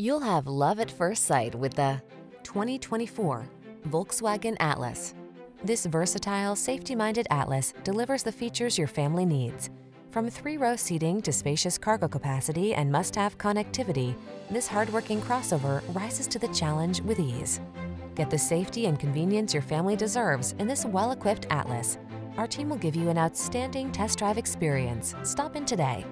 You'll have love at first sight with the 2024 Volkswagen Atlas. This versatile, safety-minded Atlas delivers the features your family needs. From three-row seating to spacious cargo capacity and must-have connectivity, this hardworking crossover rises to the challenge with ease. Get the safety and convenience your family deserves in this well-equipped Atlas. Our team will give you an outstanding test drive experience. Stop in today.